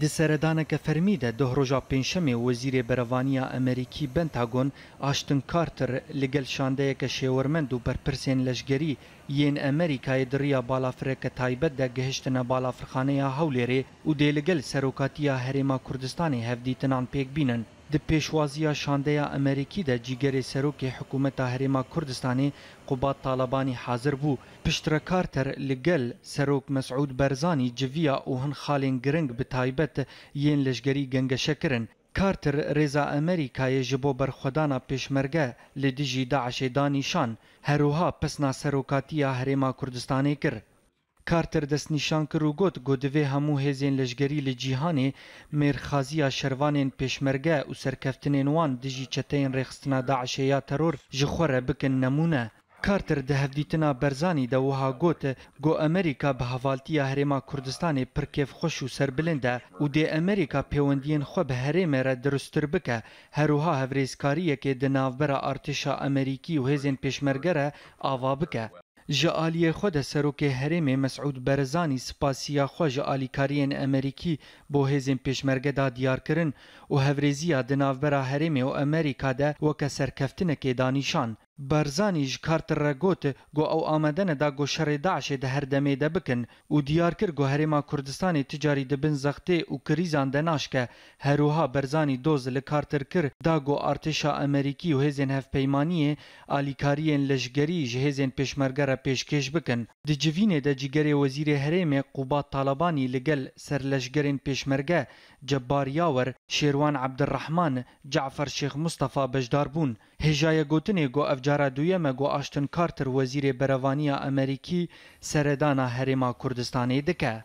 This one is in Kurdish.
Di seredaneke fermî de doh roja Pêncşemê Wezîrê Berevaniya Amerîkî Pentagon Ashton Carter li gel şandeyeke şêwirmend û berpirsên leşgerî yên Amerîkayê di riya balafireke taybet de gihiştine Balafirxaneya Hewlêrê û dê li gel Serokatiya Herêma Kurdistanê hevdîtinan pêk bînin. Di pêşwaziya şandeya Emerîkî de cîgerê Serokê Hikûmeta Herêma Kurdistanê Qubat Talabanî hazir bû. Piştre Carter li gel Serok Mesûd Berzanî civiya û hin xalên giring bi taybet yên leşgerî gengeşe kirin. Carter rêza Emerîkayê ji bo berxwedana pêşmerge li dijî DAIŞ'ê da nîşan. Herûha pesna serokatiya Herêma Kurdistanê kir. Carter destnîşan kir û got ku divê hemû hêzên leşgerî li cîhanê mêrxaziya şervanên pêşmerge û serkeftinên wan dijî çeteyên rêxistina DAIŞ'ê ya teror ji xwe re bikin nemûne. Carter di hevdîtina Berzanî de wiha got ku Amerîka bi hevaltiya Herêma Kurdistanê pir kêfxweş û serbilind e û dê Amerîka pêwendiyên xwe bi herêmê re dirusttir bike, herwiha hevrêzkariyekê di navbera artêşa Amerîkî û hêzên pêşmerge re ava bike. Ji aliyê xwe de Serokê Herêmê Mesûd Berizanî spasiya xwe ji alîkariyên Emerîkî bo hêzên Pêşmerge da diyarkirin û hevrêziya di navbera herêmê û Emerîka de weke serkeftinekê da nîşan. Barzanî ji Carter re got ku ew amade ne da ku şerê DAIŞ'ê di her demê de bikin û diyar kir ku Herêma Kurdistanê ti carî di bin zextê û krîzan de naşke, Herwiha Berzanî doz li Carter kir da ku artêşa Amerîkî û hêzên hevpeymaniyê alîkariyên leşgerî ji hêzên pêşmerge re pêşkêş bikin. Di civînê de cîgerê wezîrê herêmê Qûbat Talabanî li gel serleşgerên pêşmerge Cebar Yawer, Şêrwan Ebdirehman, Cefer Şêx Mistefa beşdar bûn. Hêjaye gotinê ku ev cara duyem e ku Ashton Carter wezîrê berevaniya Amerîkî seredana herêma Kurdistanê dike.